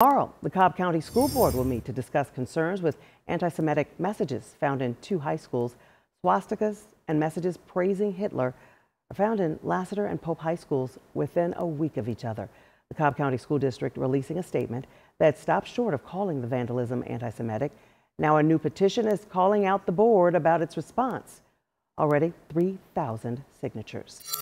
Tomorrow, the Cobb County School Board will meet to discuss concerns with anti Semitic messages found in two high schools. Swastikas and messages praising Hitler are found in Lassiter and Pope High Schools within a week of each other. The Cobb County School District releasing a statement that stops short of calling the vandalism anti Semitic. Now, a new petition is calling out the board about its response. Already 3,000 signatures.